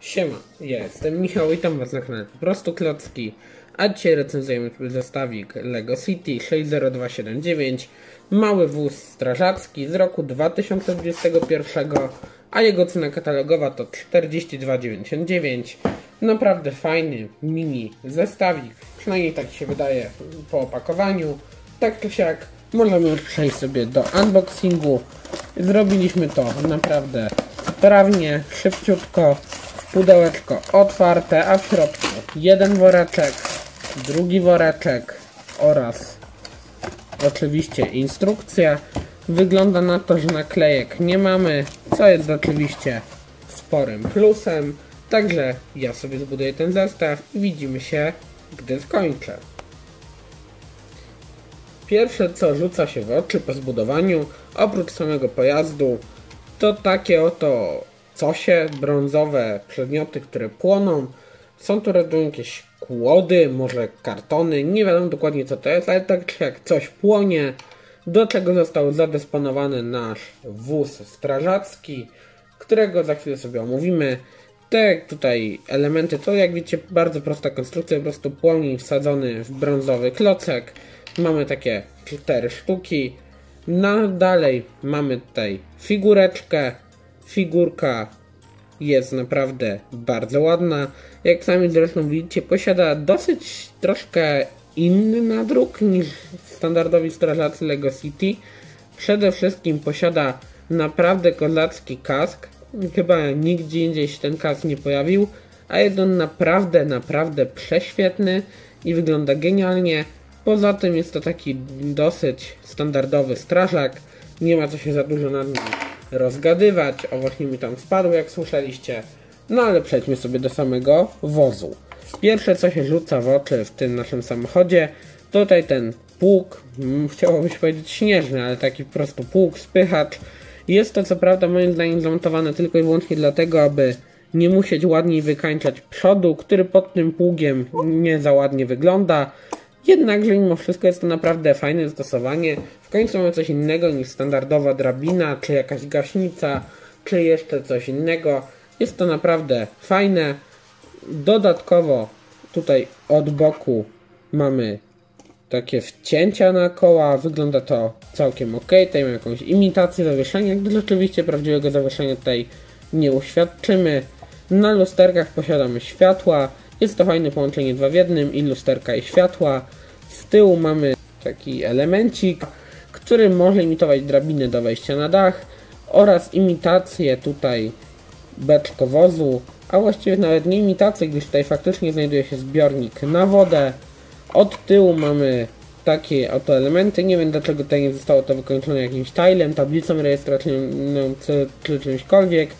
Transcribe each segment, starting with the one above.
Siema, jestem Michał, witam was na kanale Po prostu Klocki, a dzisiaj recenzujemy zestawik LEGO City 60279 Mały wóz strażacki z roku 2021, a jego cena katalogowa to 42,99 Naprawdę fajny mini zestawik, przynajmniej tak się wydaje po opakowaniu. Tak czy siak, możemy już przejść sobie do unboxingu. Zrobiliśmy to naprawdę sprawnie, szybciutko pudełeczko otwarte, a w środku jeden woreczek, drugi woreczek oraz oczywiście instrukcja. Wygląda na to, że naklejek nie mamy, co jest oczywiście sporym plusem. Także ja sobie zbuduję ten zestaw i widzimy się, gdy skończę. Pierwsze co rzuca się w oczy po zbudowaniu, oprócz samego pojazdu, to takie oto cosie, brązowe przedmioty, które płoną. Są to raczej jakieś kłody, może kartony, nie wiadomo dokładnie co to jest, ale tak czy jak coś płonie, do czego został zadysponowany nasz wóz strażacki, którego za chwilę sobie omówimy. Te tutaj elementy to jak widzicie bardzo prosta konstrukcja, po prostu płomień wsadzony w brązowy klocek. Mamy takie cztery sztuki. No dalej mamy tutaj figureczkę, Figurka jest naprawdę bardzo ładna. Jak sami zresztą widzicie, posiada dosyć troszkę inny nadruk niż standardowi strażacy Lego City. Przede wszystkim posiada naprawdę kozacki kask. Chyba nigdzie indziej się ten kask nie pojawił, a jest on naprawdę, naprawdę prześwietny i wygląda genialnie. Poza tym jest to taki dosyć standardowy strażak. Nie ma co się za dużo nad nim rozgadywać. O właśnie mi tam spadł, jak słyszeliście. No ale przejdźmy sobie do samego wozu. Pierwsze co się rzuca w oczy w tym naszym samochodzie, tutaj ten pług, mm, chciałoby się powiedzieć śnieżny, ale taki po prostu pług, spychacz. Jest to co prawda moim zdaniem zamontowane tylko i wyłącznie dlatego, aby nie musieć ładniej wykańczać przodu, który pod tym pługiem nie za ładnie wygląda. Jednakże mimo wszystko jest to naprawdę fajne zastosowanie. W końcu mamy coś innego niż standardowa drabina, czy jakaś gaśnica, czy jeszcze coś innego. Jest to naprawdę fajne. Dodatkowo tutaj od boku mamy takie wcięcia na koła. Wygląda to całkiem ok. Tutaj mamy jakąś imitację zawieszenia, gdyż oczywiście prawdziwego zawieszenia tutaj nie uświadczymy. Na lusterkach posiadamy światła. Jest to fajne połączenie dwa w jednym i lusterka i światła. Z tyłu mamy taki elemencik, który może imitować drabiny do wejścia na dach oraz imitację tutaj beczkowozu, a właściwie nawet nie imitację, gdyż tutaj faktycznie znajduje się zbiornik na wodę. Od tyłu mamy takie oto elementy. Nie wiem dlaczego tutaj nie zostało to wykończone jakimś tilem, tablicą rejestracyjną czy, czy czymśkolwiek.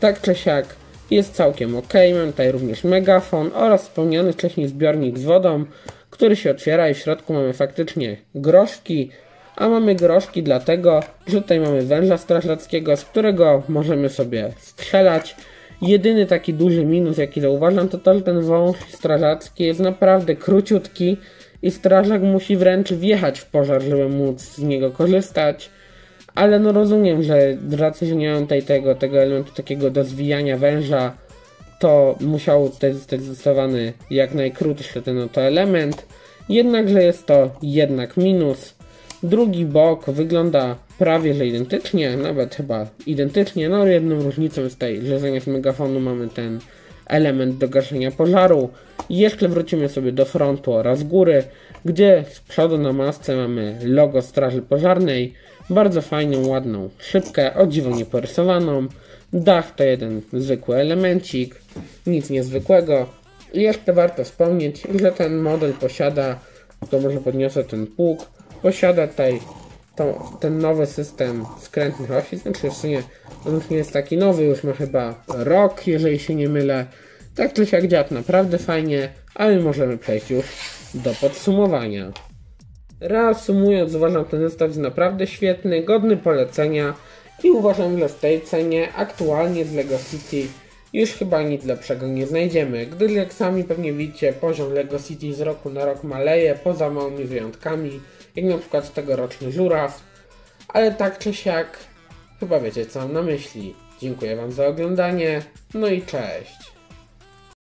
Tak czy siak jest całkiem ok. Mam tutaj również megafon oraz wspomniany wcześniej zbiornik z wodą, który się otwiera i w środku mamy faktycznie groszki, a mamy groszki dlatego, że tutaj mamy węża strażackiego, z którego możemy sobie strzelać. Jedyny taki duży minus, jaki zauważam, to to, że ten wąż strażacki jest naprawdę króciutki i strażak musi wręcz wjechać w pożar, żeby móc z niego korzystać. Ale no rozumiem, że racji, że nie mam tutaj tego, tego elementu takiego do zwijania węża, to musiał tutaj zostać zastosowany jak najkrótszy ten oto element. Jednakże jest to jednak minus. Drugi bok wygląda prawie że identycznie, nawet chyba identycznie. No jedną różnicą jest tutaj, że zamiast megafonu mamy ten element do gaszenia pożaru. Jeszcze wrócimy sobie do frontu oraz góry, gdzie z przodu na masce mamy logo Straży Pożarnej. Bardzo fajną, ładną szybkę, o dziwo nie porysowaną. Dach to jeden zwykły elemencik, nic niezwykłego. I jeszcze warto wspomnieć, że ten model posiada, to może podniosę ten pług, posiada tutaj to, ten nowy system skrętnych osi, znaczy w sumie on już nie jest taki nowy, już ma chyba rok, jeżeli się nie mylę. Tak czy siak działa naprawdę fajnie, a my możemy przejść już do podsumowania. Reasumując, uważam ten zestaw jest naprawdę świetny, godny polecenia i uważam, że w tej cenie aktualnie z LEGO City już chyba nic lepszego nie znajdziemy, gdyż jak sami pewnie widzicie, poziom LEGO City z roku na rok maleje, poza małymi wyjątkami, jak na przykład tegoroczny żuraw, ale tak czy siak, chyba wiecie co mam na myśli. Dziękuję Wam za oglądanie, no i cześć.